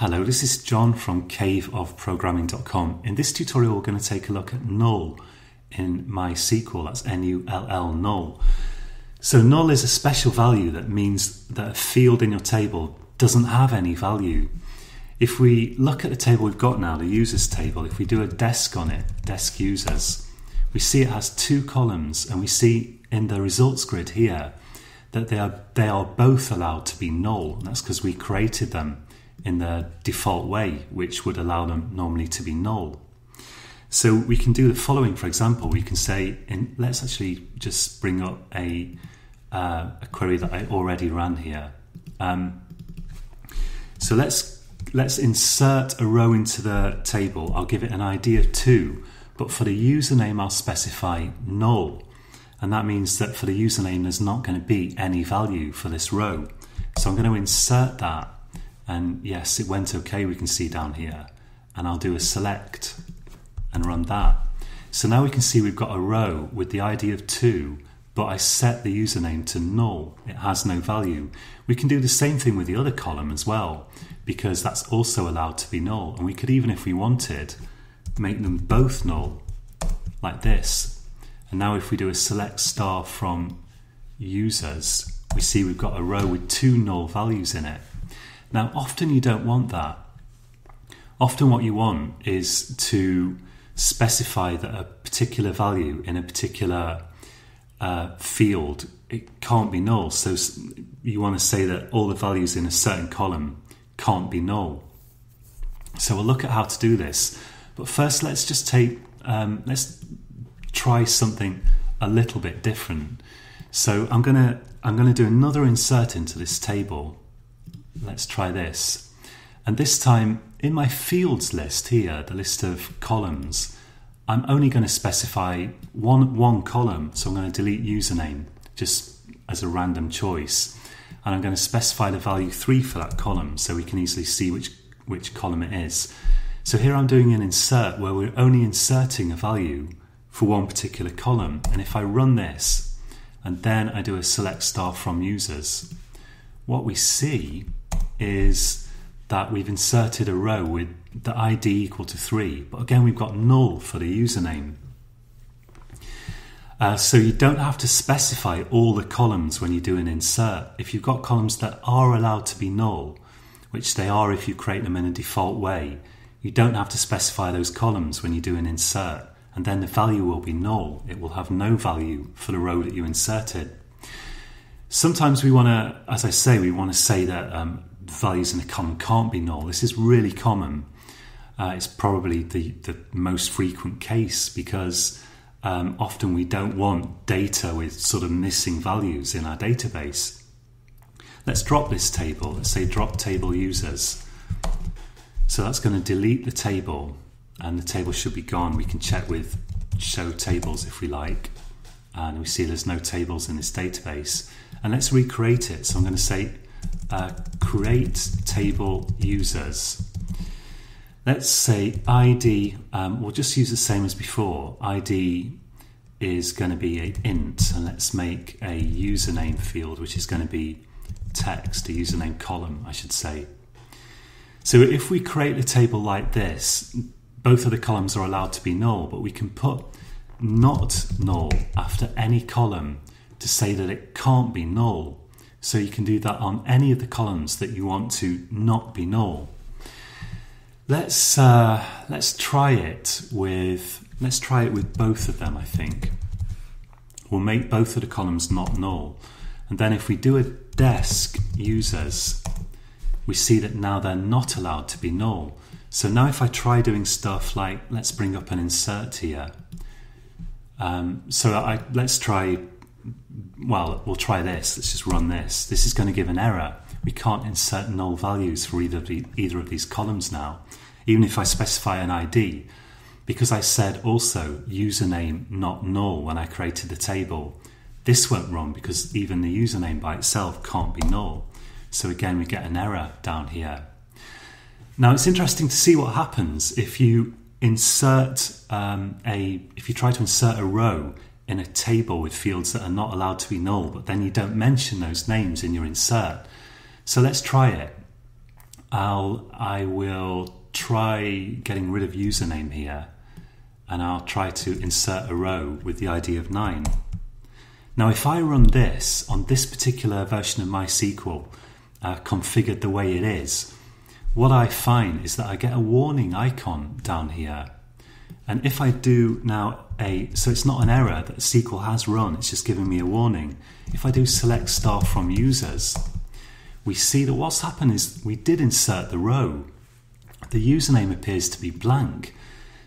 Hello, this is John from caveofprogramming.com. In this tutorial, we're going to take a look at null in MySQL. That's N-U-L-L, null. So null is a special value that means that a field in your table doesn't have any value. If we look at the table we've got now, the users table, if we do a desc on it, desc users, we see it has two columns and we see in the results grid here that they are, they are both allowed to be null. That's because we created them in the default way, which would allow them normally to be null. So we can do the following, for example, we can say, in, let's actually just bring up a, uh, a query that I already ran here. Um, so let's let's insert a row into the table. I'll give it an ID of two, but for the username, I'll specify null. And that means that for the username, there's not going to be any value for this row. So I'm going to insert that. And yes, it went okay, we can see down here. And I'll do a select and run that. So now we can see we've got a row with the ID of two, but I set the username to null. It has no value. We can do the same thing with the other column as well, because that's also allowed to be null. And we could even, if we wanted, make them both null, like this. And now if we do a select star from users, we see we've got a row with two null values in it. Now, often you don't want that. Often what you want is to specify that a particular value in a particular uh, field it can't be null. So you want to say that all the values in a certain column can't be null. So we'll look at how to do this. But first, let's just take um, let's try something a little bit different. So I'm gonna I'm gonna do another insert into this table. Let's try this. And this time in my fields list here, the list of columns, I'm only going to specify one, one column. So I'm going to delete username just as a random choice. And I'm going to specify the value 3 for that column so we can easily see which, which column it is. So here I'm doing an insert where we're only inserting a value for one particular column. And if I run this and then I do a select star from users, what we see is that we've inserted a row with the ID equal to 3, but again we've got null for the username. Uh, so you don't have to specify all the columns when you do an insert. If you've got columns that are allowed to be null, which they are if you create them in a default way, you don't have to specify those columns when you do an insert, and then the value will be null. It will have no value for the row that you inserted. Sometimes we want to, as I say, we want to say that um, values in a column can't be null. This is really common. Uh, it's probably the, the most frequent case because um, often we don't want data with sort of missing values in our database. Let's drop this table. Let's say drop table users. So that's going to delete the table and the table should be gone. We can check with show tables if we like. And we see there's no tables in this database. And let's recreate it. So I'm going to say uh, create table users. Let's say ID, um, we'll just use the same as before. ID is going to be a int, and let's make a username field, which is going to be text, a username column, I should say. So if we create a table like this, both of the columns are allowed to be null, but we can put not null after any column to say that it can't be null. So you can do that on any of the columns that you want to not be null. Let's uh, let's try it with let's try it with both of them. I think we'll make both of the columns not null, and then if we do a desc users, we see that now they're not allowed to be null. So now if I try doing stuff like let's bring up an insert here. Um, so I, let's try well, we'll try this. Let's just run this. This is going to give an error. We can't insert null values for either of, the, either of these columns now, even if I specify an ID, because I said also username not null when I created the table. This went wrong because even the username by itself can't be null. So again, we get an error down here. Now it's interesting to see what happens if you insert um, a if you try to insert a row in a table with fields that are not allowed to be null, but then you don't mention those names in your insert. So let's try it. I'll I will try getting rid of username here and I'll try to insert a row with the ID of 9. Now if I run this on this particular version of MySQL uh, configured the way it is, what I find is that I get a warning icon down here. And if I do now a, so it's not an error that SQL has run, it's just giving me a warning. If I do select star from users, we see that what's happened is we did insert the row. The username appears to be blank.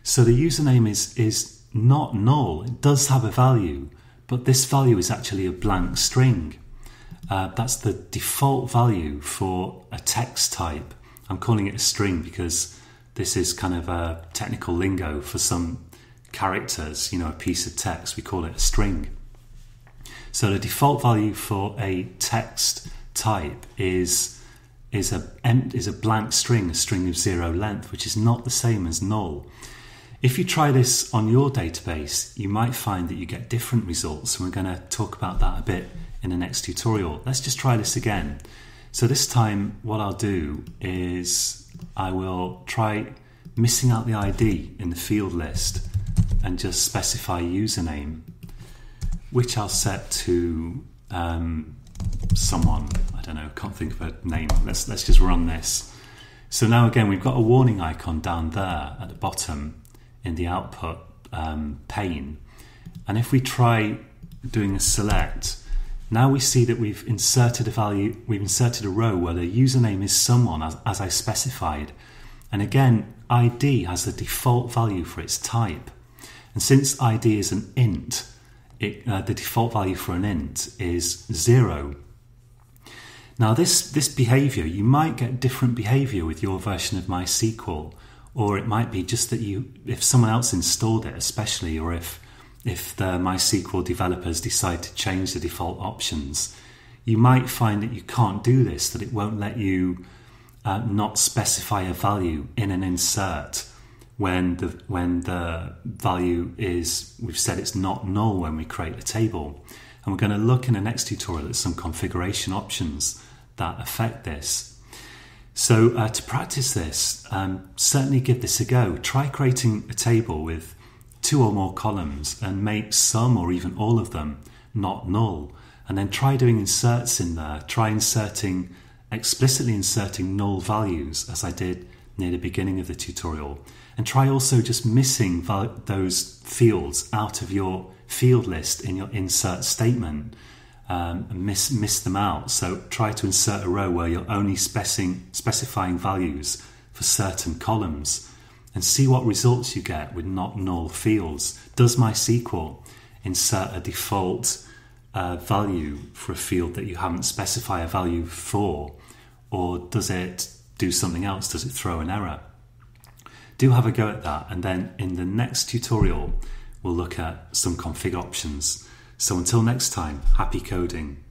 So the username is, is not null. It does have a value, but this value is actually a blank string. Uh, that's the default value for a text type. I'm calling it a string because this is kind of a technical lingo for some characters, you know, a piece of text. We call it a string. So the default value for a text type is is a is a blank string, a string of zero length, which is not the same as null. If you try this on your database, you might find that you get different results, and we're going to talk about that a bit in the next tutorial. Let's just try this again. So this time, what I'll do is I will try missing out the ID in the field list and just specify username, which I'll set to um, someone. I don't know, can't think of a name. Let's let's just run this. So now again, we've got a warning icon down there at the bottom in the output um, pane, and if we try doing a select, now we see that we've inserted a value. We've inserted a row where the username is someone as, as I specified, and again, ID has the default value for its type, and since ID is an int. It, uh, the default value for an int is zero now, this, this behavior, you might get different behavior with your version of MySQL, or it might be just that you, if someone else installed it, especially, or if, if the MySQL developers decide to change the default options, you might find that you can't do this, that it won't let you uh, not specify a value in an insert when the when the value is we've said it's not null when we create a table and we're going to look in the next tutorial at some configuration options that affect this. So, uh, to practice this, um, certainly give this a go. Try creating a table with two or more columns and make some or even all of them not null. And then try doing inserts in there. Try inserting, explicitly inserting null values, as I did near the beginning of the tutorial. And try also just missing those fields out of your field list in your insert statement um, miss, miss them out. So try to insert a row where you're only specing, specifying values for certain columns and see what results you get with not null fields. Does MySQL insert a default uh, value for a field that you haven't specified a value for, or does it do something else? Does it throw an error? Do have a go at that, and then in the next tutorial, we'll look at some config options so until next time, happy coding.